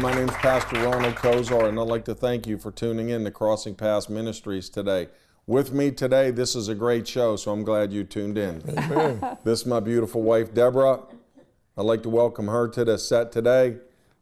My name is Pastor Ronald Kozar, and I'd like to thank you for tuning in to Crossing Paths Ministries today. With me today, this is a great show, so I'm glad you tuned in. this is my beautiful wife, Deborah. I'd like to welcome her to the set today.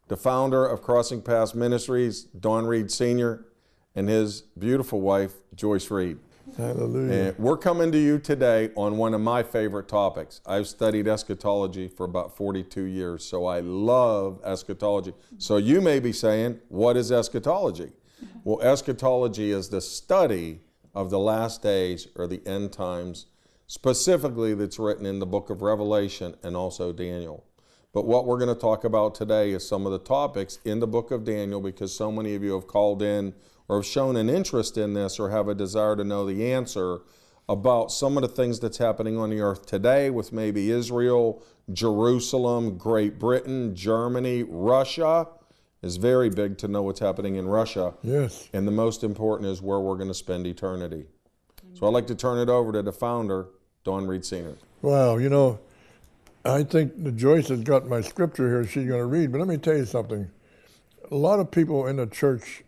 The founder of Crossing Paths Ministries, Don Reed Sr., and his beautiful wife, Joyce Reed. Hallelujah. And we're coming to you today on one of my favorite topics. I've studied eschatology for about 42 years, so I love eschatology. So you may be saying, What is eschatology? Well, eschatology is the study of the last days or the end times, specifically that's written in the book of Revelation and also Daniel. But what we're going to talk about today is some of the topics in the book of Daniel because so many of you have called in or have shown an interest in this or have a desire to know the answer about some of the things that's happening on the earth today with maybe Israel, Jerusalem, Great Britain, Germany, Russia. Is very big to know what's happening in Russia. Yes. And the most important is where we're going to spend eternity. So I'd like to turn it over to the founder, Don Reed Sr. Wow, you know, I think the Joyce has got my scripture here she's going to read, but let me tell you something. A lot of people in the church,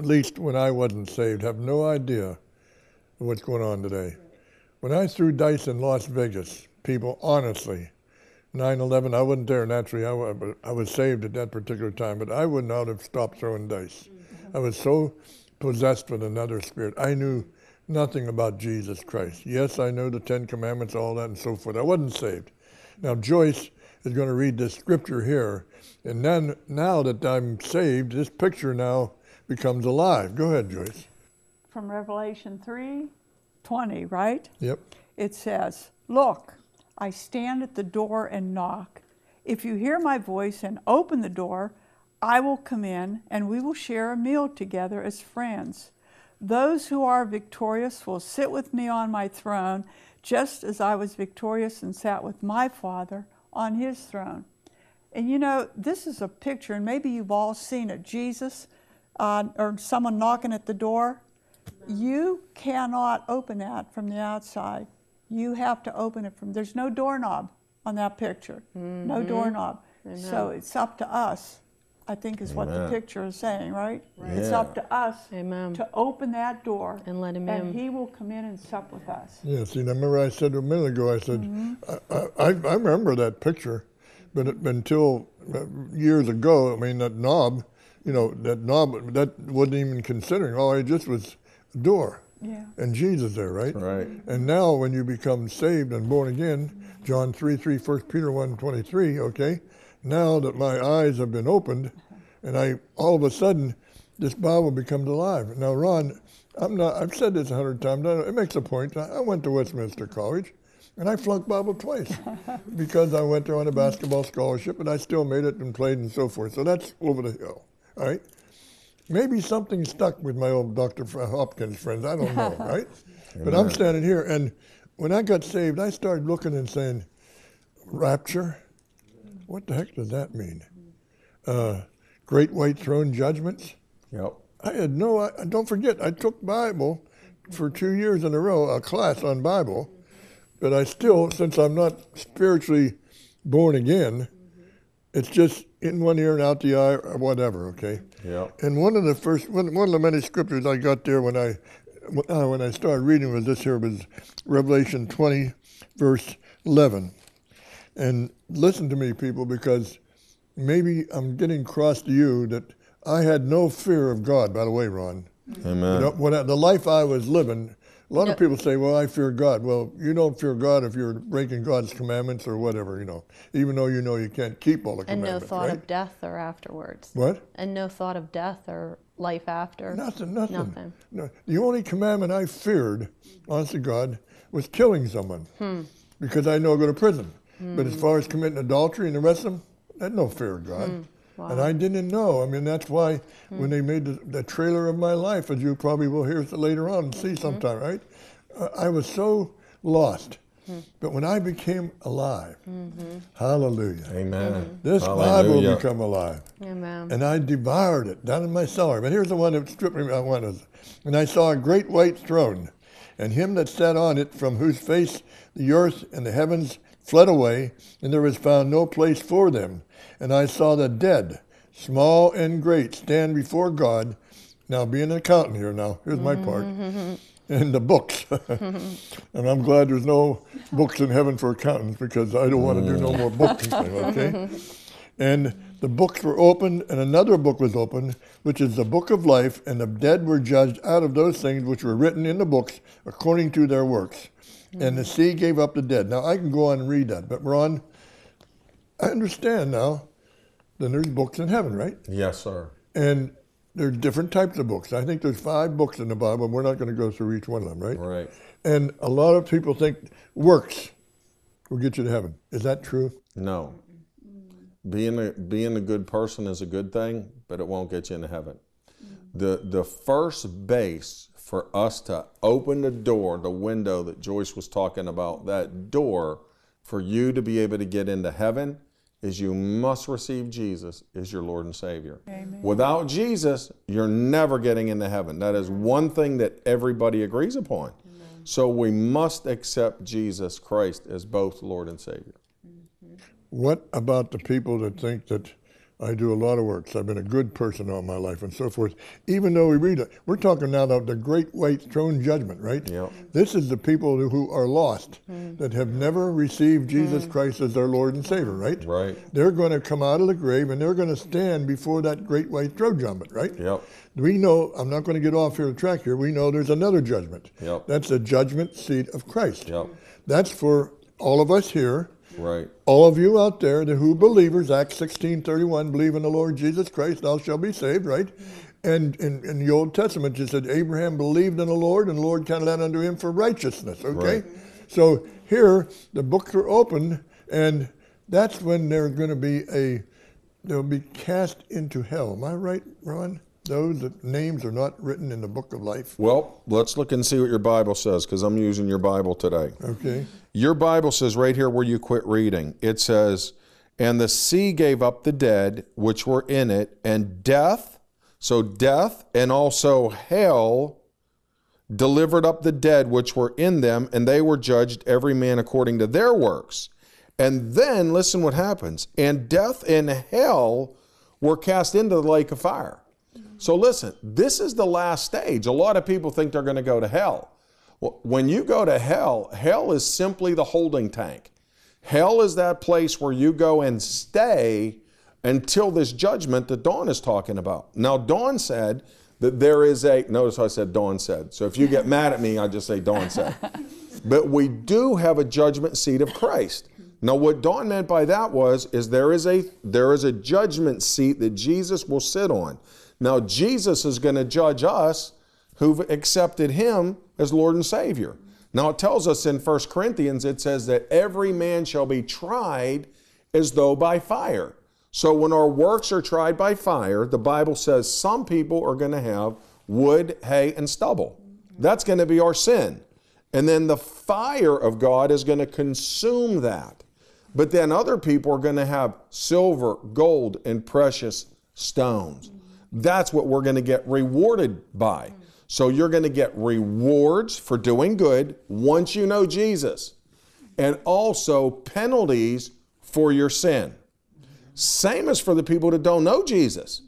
at least when I wasn't saved, have no idea what's going on today. When I threw dice in Las Vegas, people, honestly, 9 11, I wasn't there naturally. I was, I was saved at that particular time, but I would not have stopped throwing dice. Mm-hmm. I was so possessed with another spirit. I knew nothing about Jesus Christ. Yes, I know the Ten Commandments, all that, and so forth. I wasn't saved. Now, Joyce is going to read this scripture here, and then now that I'm saved, this picture now becomes alive. Go ahead, Joyce. From Revelation 3 20, right? Yep. It says, Look, I stand at the door and knock. If you hear my voice and open the door, I will come in and we will share a meal together as friends. Those who are victorious will sit with me on my throne, just as I was victorious and sat with my Father on his throne. And you know, this is a picture, and maybe you've all seen it Jesus uh, or someone knocking at the door. You cannot open that from the outside. You have to open it from, there's no doorknob on that picture. No doorknob. So it's up to us, I think is what the picture is saying, right? It's Yeah. up to us Amen. to open that door And let him and in. And he will come in and sup with us. Yeah, see, now remember I said a minute ago, I said, I, I, I remember that picture, but it, until uh, years ago, I mean, that knob, you know, that knob, that wasn't even considering. All I just was a door Yeah. and Jesus there, right? Right. And now when you become saved and born again, John 3, 3, 1 Peter 1, 23, okay, now that my eyes have been opened, and I, all of a sudden, this Bible becomes alive. Now, Ron, I'm not, I've said this a hundred times, it makes a point. I I went to Westminster College, and I flunked Bible twice because I went there on a basketball scholarship, and I still made it and played and so forth. So that's over the hill, all right? Maybe something stuck with my old Dr. Hopkins friends. I don't know, right? But I'm standing here, and when I got saved, I started looking and saying, rapture? What the heck does that mean? Uh, great white throne judgments? Yep. I had no, I, don't forget, I took Bible for two years in a row, a class on Bible, but I still, since I'm not spiritually born again, it's just in one ear and out the eye or whatever, okay? Yeah. And one of the first, one, one of the many scriptures I got there when I, uh, when I started reading was this here was Revelation 20, verse 11. And listen to me, people, because maybe I'm getting across to you that I had no fear of God, by the way, Ron. Amen. You know, when I, the life I was living, a lot of people say, well, I fear God. Well, you don't fear God if you're breaking God's commandments or whatever, you know, even though you know you can't keep all the commandments. And no thought right? of death or afterwards. What? And no thought of death or life after. Nothing, nothing. Nothing. No, the only commandment I feared, honest to God, was killing someone Hmm. because I know I go to prison. But as far as committing adultery and the rest of them, I had no fear of God. Hmm. And I didn't know. I mean, that's why when hmm. they made the, the trailer of my life, as you probably will hear later on and see mm-hmm. sometime, right? Uh, I was so lost. Hmm. But when I became alive, mm-hmm. hallelujah, Amen. Mm-hmm. this Bible Hallelujah. become alive Amen. and I devoured it down in my cellar. But here's the one that stripped me. I wanted, and I saw a great white throne, and him that sat on it, from whose face the earth and the heavens fled away, and there was found no place for them. And I saw the dead, small and great, stand before God. Now, being an accountant here now, here's my part. Mm-hmm. And the books. and I'm glad there's no books in heaven for accountants because I don't want to do no more books, okay? And the books were opened, and another book was opened, which is the book of life, and the dead were judged out of those things which were written in the books according to their works. And the sea gave up the dead. Now, I can go on and read that, but Ron, I understand now then there's books in heaven, right? Yes, sir. And there's different types of books. I think there's five books in the Bible, and we're not going to go through each one of them, right? Right. And a lot of people think works will get you to heaven. Is that true? No. Being a being a good person is a good thing, but it won't get you into heaven. The the first base for us to open the door, the window that Joyce was talking about, that door for you to be able to get into heaven is you must receive Jesus as your Lord and Savior. Amen. Without Jesus, you're never getting into heaven. That is one thing that everybody agrees upon. So we must accept Jesus Christ as both Lord and Savior. Mm-hmm. What about the people that think that I do a lot of works? I've been a good person all my life and so forth. Even though we read it, we're talking now about the great white throne judgment, right? Yep. This is the people who are lost hmm. that have never received hmm. Jesus Christ as their Lord and Savior, right? Right. They're going to come out of the grave and they're going to stand before that great white throne judgment, right? Yep. We know, I'm not going to get off here the track here, we know there's another judgment. Yep. That's the judgment seat of Christ. Yep. That's for all of us here, Right. all of you out there, the who believers, Acts 16 31, believe in the Lord Jesus Christ, thou shalt be saved, right? And in, in the Old Testament, it said Abraham believed in the Lord, and the Lord counted that unto him for righteousness, okay? Right. So here, the books are open, and that's when they're going to be a, they'll be cast into hell. Am I right, Ron? Those names are not written in the book of life, Well, let's look and see what your Bible says because I'm using your Bible today. okay? Your Bible says right here where you quit reading, it says, And the sea gave up the dead which were in it, and death, so death and also hell delivered up the dead which were in them, and they were judged every man according to their works. And then listen what happens. And death and hell were cast into the lake of fire. So listen, this is the last stage. A lot of people think they're going to go to hell. Well, when you go to hell, hell is simply the holding tank. Hell is that place where you go and stay until this judgment that Don is talking about. Now, Don said that there is a, notice I said Don said. So if you get mad at me, I just say Don said. but we do have a judgment seat of Christ. Now, what Don meant by that was, is there is a there is a judgment seat that Jesus will sit on. Now, Jesus is going to judge us who've accepted him as Lord and Savior. Now, it tells us in 1 Corinthians, it says that every man shall be tried as though by fire. So, when our works are tried by fire, the Bible says some people are going to have wood, hay, and stubble. That's going to be our sin. And then the fire of God is going to consume that. But then other people are going to have silver, gold, and precious stones. That's what we're going to get rewarded by. So you're going to get rewards for doing good once you know Jesus, and also penalties for your sin. Same as for the people that don't know Jesus.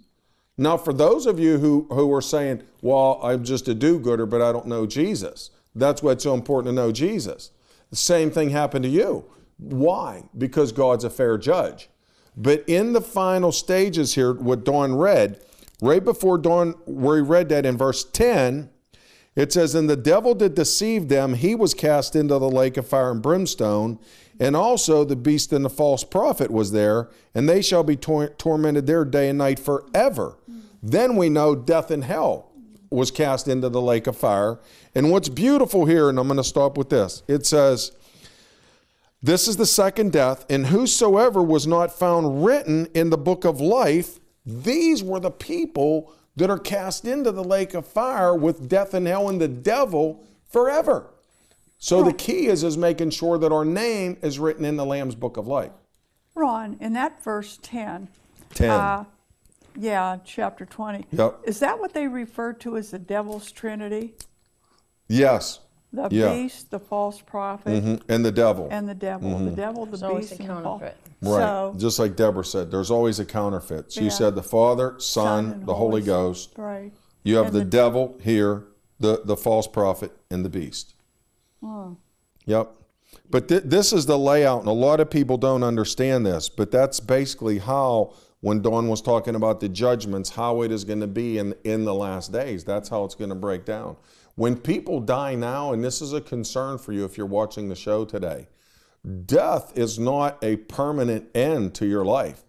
Now, for those of you who, who are saying, well, I'm just a do gooder, but I don't know Jesus, that's why it's so important to know Jesus. The same thing happened to you. Why? Because God's a fair judge. But in the final stages here, what Don read, right before Don, where he read that in verse 10, it says, And the devil did deceive them, he was cast into the lake of fire and brimstone, and also the beast and the false prophet was there, and they shall be tor- tormented there day and night forever. Then we know death and hell was cast into the lake of fire. And what's beautiful here, and I'm going to stop with this it says, This is the second death, and whosoever was not found written in the book of life, these were the people that are cast into the lake of fire with death and hell and the devil forever. So the key is is making sure that our name is written in the Lamb's book of life. Ron, in that verse 10, 10. uh, yeah, chapter 20, Yep. is that what they refer to as the devil's trinity? yes. The Yeah. beast, the false prophet, Mhm. And the devil. and the devil. The devil, the There's always beast, a and the false. counterfeit. Right. So, Just like Deborah said, there's always a counterfeit. She Yeah. said the Father, Son, Son, and the Holy Holy Ghost. right. You have and the, the- devil here, the, the false prophet, and the beast. Oh, Yep. But th- this is the layout, and a lot of people don't understand this, but that's basically how, when Don was talking about the judgments, how it is going to be in, in the last days. That's how it's going to break down. When people die now, and this is a concern for you if you're watching the show today, death is not a permanent end to your life.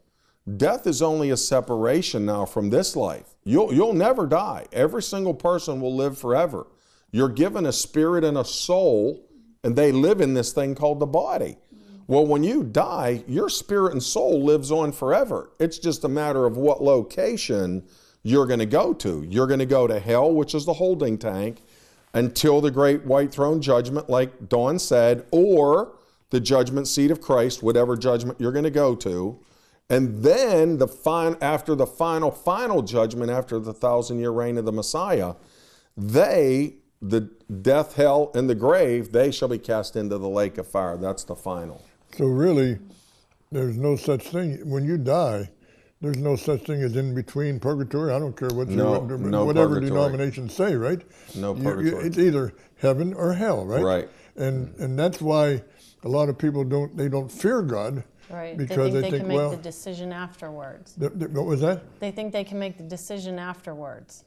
Death is only a separation now from this life. You'll, you'll never die. Every single person will live forever. You're given a spirit and a soul, and they live in this thing called the body. Well, when you die, your spirit and soul lives on forever. It's just a matter of what location you're going to go to. You're going to go to hell, which is the holding tank, until the great white throne judgment, like Don said, or the judgment seat of Christ, whatever judgment you're going to go to. And then the fin- after the final, final judgment, after the thousand year reign of the Messiah, they, the death, hell, and the grave, they shall be cast into the lake of fire. That's the final. So really, there's no such thing. When you die, there's no such thing as in between purgatory. I don't care what, No, what- no whatever purgatory. denominations say, right? No You- you- purgatory. it's either heaven or hell, right? Right. And mm. and that's why a lot of people don't they don't fear God. Right. Because they they think they, think, can make well- the decision afterwards. th- th- what was that? They think they can make the decision afterwards.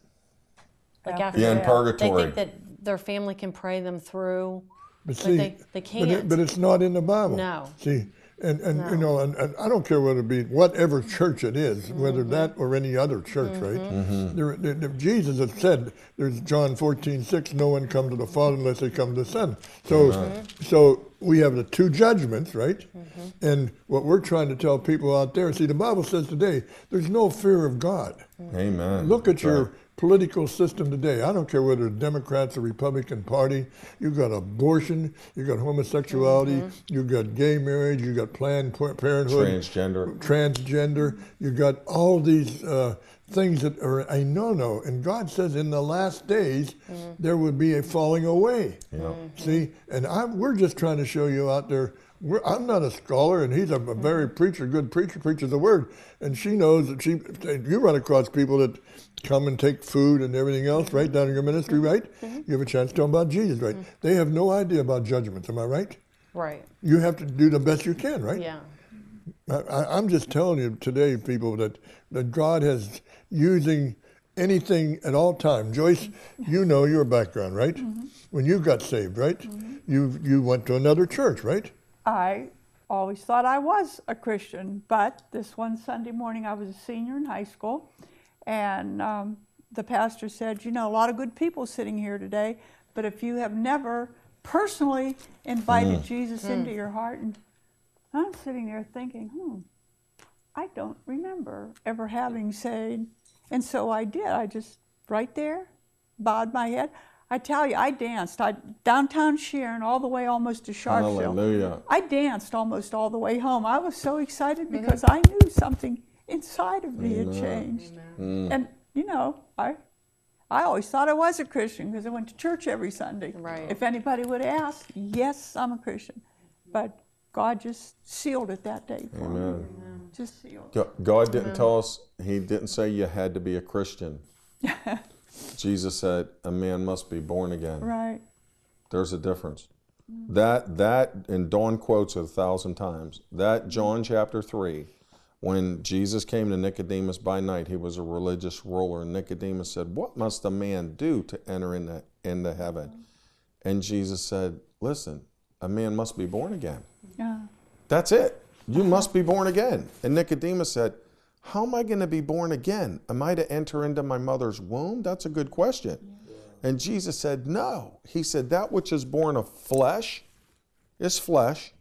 Like After after Yeah, in purgatory. They think that their family can pray them through. But But see, they- they can't. it, but it's not in the Bible. No. See, and, and you know, and, and I don't care whether it be whatever mm-hmm. church it is, whether Mm-hmm. that or any other church, right? Mm-hmm. Mm-hmm. There, there, there- Jesus has said, there's John 14, 6, no one come to the Father unless they come to the Son. So, so we have the two judgments, right? Mm-hmm. And what we're trying to tell people out there, see, the Bible says today, there's no fear of God. Amen. Look at That's your right. Political system today. I don't care whether it's Democrats or Republican Party. You've got abortion, you've got homosexuality, mm-hmm. you've got gay marriage, you've got Planned Parenthood, transgender. transgender. You've got all these uh, things that are a no-no. And God says in the last days mm. there would be a falling away. Yeah. Mm-hmm. See, and I'm, we're just trying to show you out there. We're, I'm not a scholar, and he's a, a very mm-hmm. preacher, good preacher, preaches the word. And she knows that she. You run across people that come and take food and everything else, right mm-hmm. down in your ministry, mm-hmm. right? You have a chance to tell them about Jesus, right? They have no idea about judgments. Am I right? Right. You have to do the best you can, right? Yeah. I, I'm just telling you today, people, that, that God has using anything at all time. Joyce, you know your background, right? When you got saved, right? You you went to another church, right? I always thought I was a Christian, but this one Sunday morning I was a senior in high school, and um, the pastor said, You know, a lot of good people sitting here today, but if you have never personally invited Jesus into your heart, and I'm sitting there thinking, Hmm, I don't remember ever having said, and so I did. I just, right there, bowed my head. I tell you, I danced. I downtown Sharon, all the way almost to Sharpsville. Hallelujah. I danced almost all the way home. I was so excited because I knew something inside of me had changed. Mm. And you know, I I always thought I was a Christian because I went to church every Sunday. Right. If anybody would ask, yes, I'm a Christian. But God just sealed it that day for me. Amen. Just sealed. God didn't tell us, He didn't say you had to be a Christian. Jesus said, a man must be born again. Right. There's a difference. That, that, and Don quotes it a thousand times. That John chapter 3, when Jesus came to Nicodemus by night, he was a religious ruler. And Nicodemus said, What must a man do to enter into, into heaven? And Jesus said, Listen, a man must be born again. Yeah. That's it. You must be born again. And Nicodemus said, How am I going to be born again? Am I to enter into my mother's womb? That's a good question. And Jesus said, No. He said, That which is born of flesh is flesh,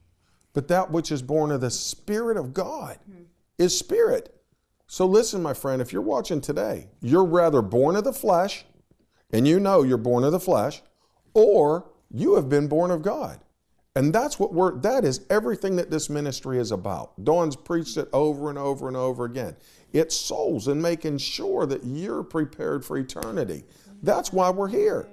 but that which is born of the Spirit of God hmm. is spirit. So listen, my friend, if you're watching today, you're rather born of the flesh, and you know you're born of the flesh, or you have been born of God. And that's what we're, that is everything that this ministry is about. Don's preached it over and over and over again. It's souls and making sure that you're prepared for eternity. That's why we're here.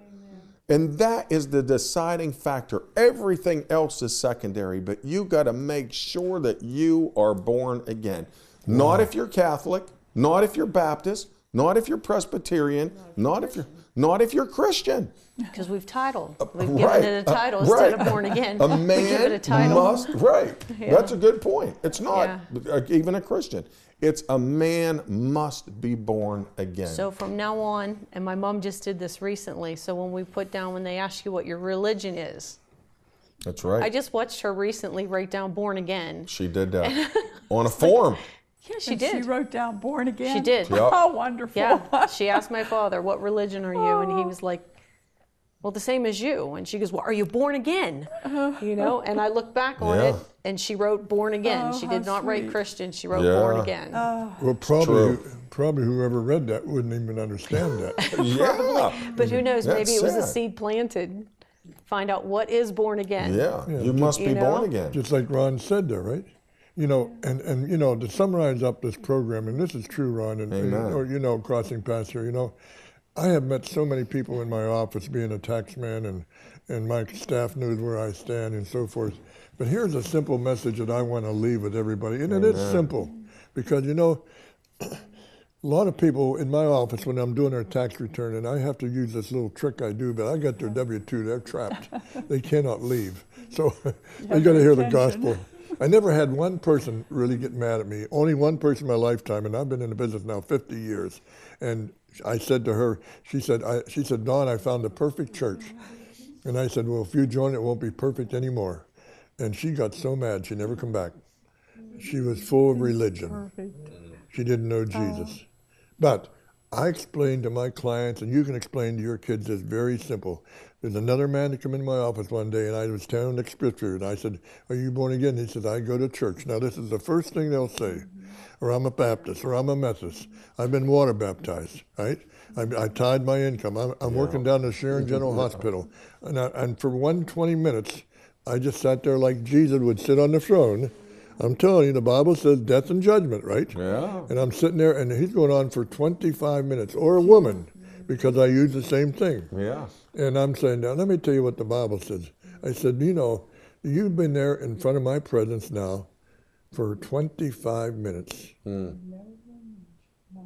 And that is the deciding factor. Everything else is secondary, but you got to make sure that you are born again. Not if you're Catholic, not if you're Baptist, not if you're Presbyterian, not if you're not if you're Christian. Because we've titled. We've right, given it a title uh, title right. instead of born again. A we give it a man title. must right. That's a good point. It's not Yeah. uh, even a Christian. It's a man must be born again. So from now on, and my mom just did this recently. So when we put down, when they ask you what your religion is, That's right. I just watched her recently write down born again. she did that on a form. Yeah, she And did. She wrote down born again. She did. Yep. Oh, wonderful. Yeah, she asked my father, "What religion are you?" And he was like, "Well, the same as you." And she goes, "Well, are you born again?" Uh-huh. You know. And I look back on Yeah. it, and she wrote "born again." Oh, she did not write. Christian. She wrote "born Yeah. again." Oh. Well, probably, true. probably whoever read that wouldn't even understand that. yeah. but who knows? That's Maybe it was a seed planted. Find out what is born again. Yeah. You must You be born again. Just like Ron said there, right? You know, and, and you know, to summarize up this program, and this is true, Ron, and, and or, you know, crossing paths here, you know, I have met so many people in my office being a taxman and, and my staff knows where I stand and so forth. But here's a simple message that I want to leave with everybody, and it is simple because, you know, a lot of people in my office when I'm doing their tax return, and I have to use this little trick I do, but I got their W 2, they're trapped. they cannot leave. So they got to hear the gospel. I never had one person really get mad at me. Only one person in my lifetime, and I've been in the business now 50 years. And I said to her, she said, I, she said, Don, I found the perfect church. And I said, well, if you join, it won't be perfect anymore. And she got so mad, she never come back. She was full of religion. Perfect. She didn't know Jesus. Oh. But I explained to my clients, and you can explain to your kids, it's very simple. There's another man that come into my office one day, and I was telling the scripture, and I said, "Are you born again?" He said, "I go to church." Now this is the first thing they'll say, or I'm a Baptist, or I'm a Methodist. I've been water baptized, right? I, I tied my income. I'm, I'm working down at Sharon General Hospital, and, I, and for one 20 minutes, I just sat there like Jesus would sit on the throne. I'm telling you, the Bible says death and judgment, right? Yeah. And I'm sitting there, and he's going on for 25 minutes, or a woman, because I use the same thing. Yeah. And I'm saying, now let me tell you what the Bible says. I said, you know, you've been there in front of my presence now for 25 minutes, hmm.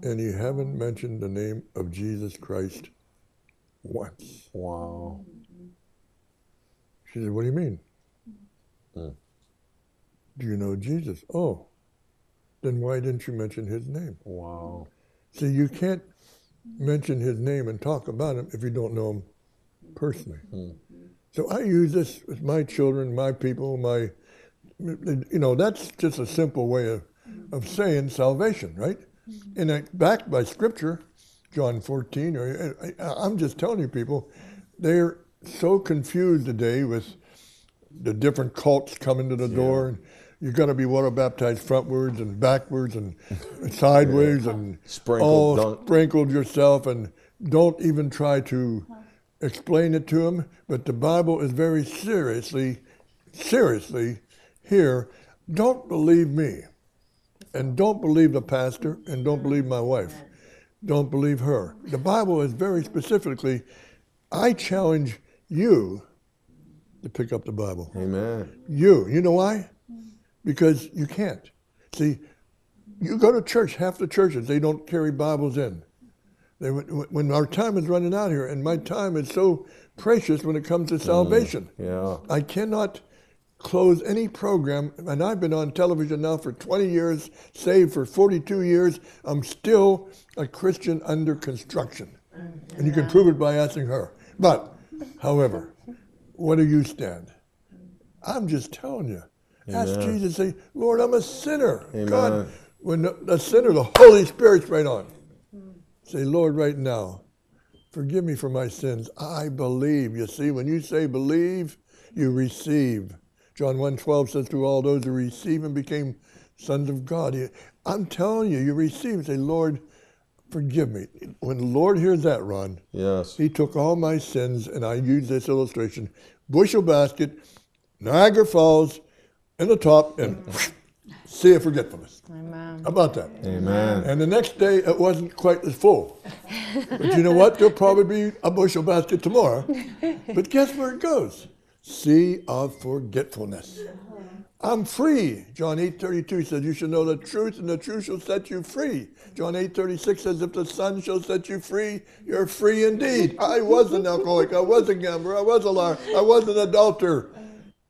and you haven't mentioned the name of Jesus Christ once. Wow. She said, what do you mean? Hmm. Do you know Jesus? Oh, then why didn't you mention his name? Wow. See, you can't mention his name and talk about him if you don't know him personally. Hmm. So I use this with my children, my people, my, you know, that's just a simple way of, of saying salvation, right? Mm-hmm. And I, backed by scripture, John 14, or I, I- I'm just telling you people, they're so confused today with the different cults coming to the door. And you got to be water baptized frontwards and backwards and sideways and Sprinkled, all don't- sprinkled yourself and don't even try to explain it to them. But the Bible is very seriously, seriously here. Don't believe me, and don't believe the pastor, and don't mm-hmm. believe my wife. Don't believe her. The Bible is very specifically. I challenge you to pick up the Bible. Amen. You. You know why? Because you can't. See, you go to church, half the churches, they don't carry Bibles in. They, when our time is running out here, and my time is so precious when it comes to mm, salvation. Yeah. I cannot close any program, and I've been on television now for 20 years, saved for 42 years. I'm still a Christian under construction. And you can prove it by asking her. But, however, what do you stand? I'm just telling you. Ask. Jesus, say, Lord, I'm a sinner. Amen. God, when the, the sinner, the Holy Spirit's right on. Say, Lord, right now, forgive me for my sins. I believe. You see, when you say believe, you receive. John 1.12 says to all those who receive and became sons of God. I'm telling you, you receive. Say, Lord, forgive me. When the Lord hears that, Ron, Yes. he took all my sins, and I use this illustration, bushel basket, Niagara Falls, in the top, and sea of forgetfulness. Amen. How about that? Amen. And the next day, it wasn't quite as full. But you know what? There'll probably be a bushel basket tomorrow. But guess where it goes? Sea of forgetfulness. I'm free. John 8:32 says, "You shall know the truth, and the truth shall set you free." John 8:36 says, "If the Son shall set you free, you're free indeed." I was an alcoholic. I was a gambler. I was a liar. I was an adulterer.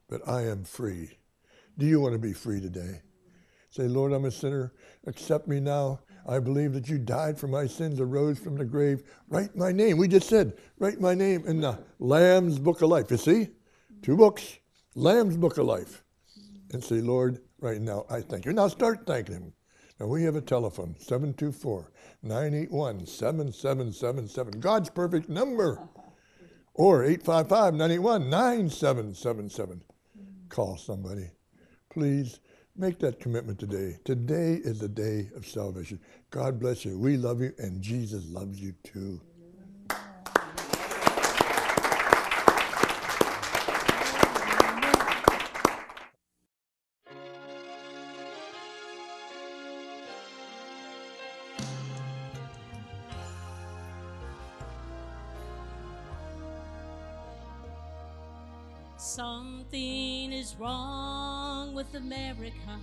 But I am free. Do you want to be free today? Say, Lord, I'm a sinner. Accept me now. I believe that you died for my sins, arose from the grave. Write my name. We just said, write my name in the Lamb's Book of Life. You see? Two books. Lamb's Book of Life and say, Lord, right now, I thank you. Now start thanking Him. Now we have a telephone, 724 981 7777. God's perfect number. Or 855 981 9777. Call somebody. Please make that commitment today. Today is the day of salvation. God bless you. We love you, and Jesus loves you too. America.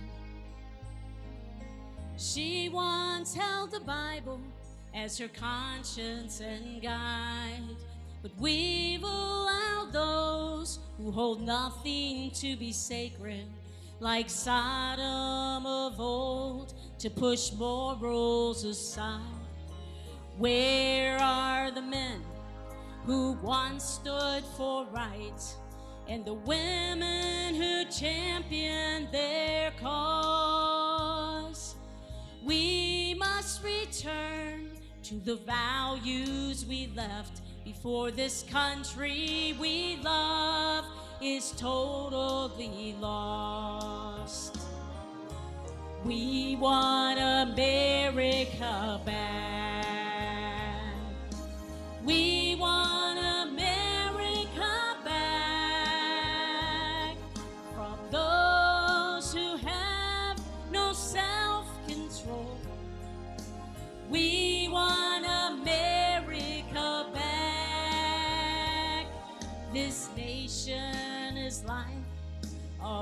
She once held the Bible as her conscience and guide, but we've allowed those who hold nothing to be sacred, like Sodom of old, to push morals aside. Where are the men who once stood for right? And the women who championed their cause. We must return to the values we left before this country we love is totally lost. We want America back.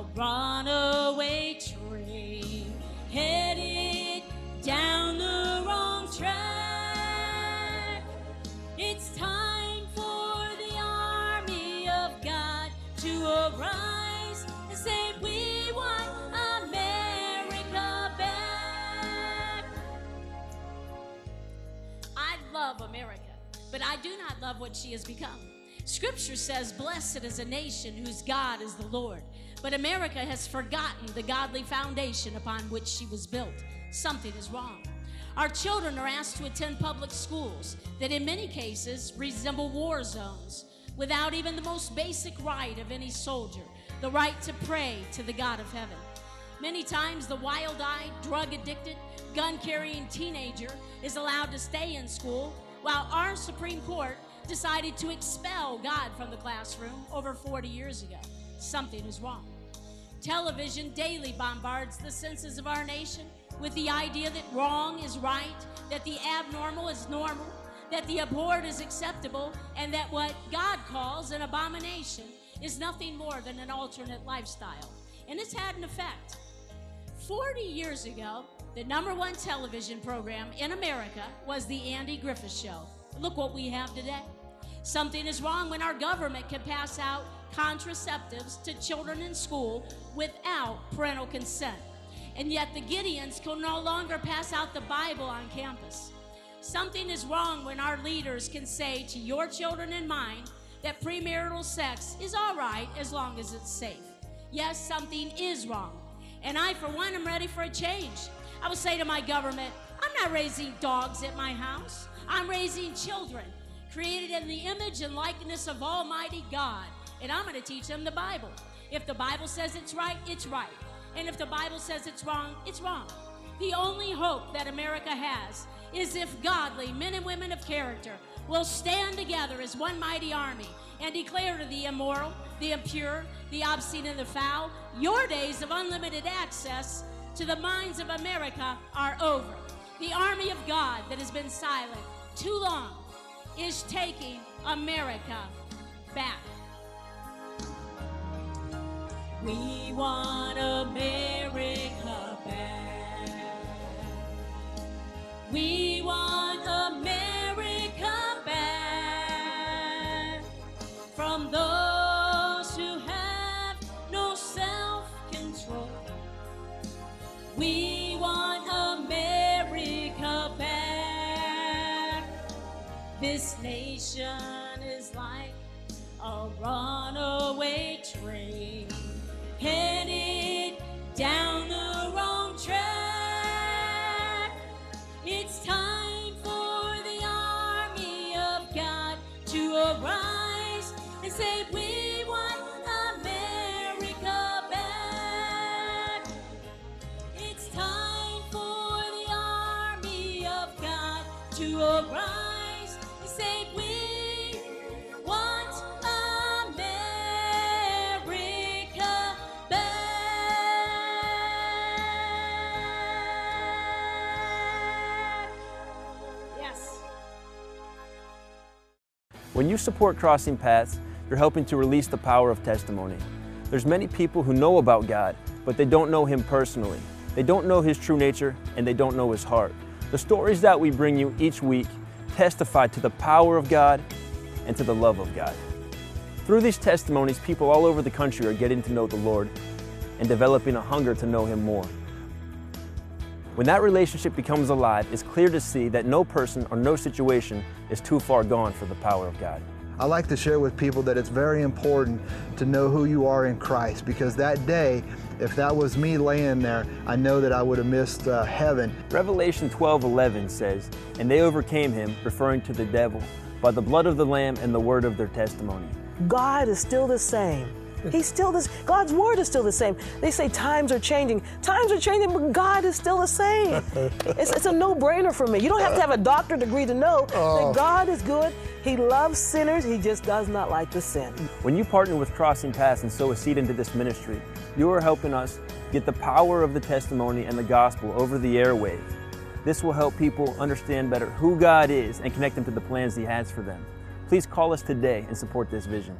A runaway train headed down the wrong track. It's time for the army of God to arise and say, We want America back. I love America, but I do not love what she has become. Scripture says, Blessed is a nation whose God is the Lord. But America has forgotten the godly foundation upon which she was built. Something is wrong. Our children are asked to attend public schools that, in many cases, resemble war zones without even the most basic right of any soldier the right to pray to the God of heaven. Many times, the wild eyed, drug addicted, gun carrying teenager is allowed to stay in school, while our Supreme Court decided to expel God from the classroom over 40 years ago. Something is wrong. Television daily bombards the senses of our nation with the idea that wrong is right, that the abnormal is normal, that the abhorred is acceptable, and that what God calls an abomination is nothing more than an alternate lifestyle. And it's had an effect. 40 years ago, the number one television program in America was The Andy Griffith Show. Look what we have today. Something is wrong when our government can pass out contraceptives to children in school without parental consent. And yet the Gideons can no longer pass out the Bible on campus. Something is wrong when our leaders can say to your children and mine that premarital sex is all right as long as it's safe. Yes, something is wrong. And I, for one, am ready for a change. I would say to my government, I'm not raising dogs at my house. I'm raising children created in the image and likeness of Almighty God. And I'm going to teach them the Bible. If the Bible says it's right, it's right. And if the Bible says it's wrong, it's wrong. The only hope that America has is if godly men and women of character will stand together as one mighty army and declare to the immoral, the impure, the obscene, and the foul, your days of unlimited access to the minds of America are over. The army of God that has been silent too long is taking America back. We want America back. We want America back from those who have no self control. We want America back. This nation is like a runaway train headed down the wrong track. You support Crossing Paths, you're helping to release the power of testimony. There's many people who know about God, but they don't know Him personally. They don't know His true nature and they don't know His heart. The stories that we bring you each week testify to the power of God and to the love of God. Through these testimonies, people all over the country are getting to know the Lord and developing a hunger to know Him more. When that relationship becomes alive, it's clear to see that no person or no situation is too far gone for the power of God. I like to share with people that it's very important to know who you are in Christ because that day, if that was me laying there, I know that I would have missed uh, heaven. Revelation 12:11 says, "And they overcame him, referring to the devil, by the blood of the lamb and the word of their testimony." God is still the same. He's still this, God's word is still the same. They say times are changing. Times are changing, but God is still the same. it's, it's a no brainer for me. You don't have to have a doctor degree to know that oh. God is good. He loves sinners. He just does not like the sin. When you partner with Crossing Paths and sow a seed into this ministry, you are helping us get the power of the testimony and the gospel over the airwaves. This will help people understand better who God is and connect them to the plans He has for them. Please call us today and support this vision.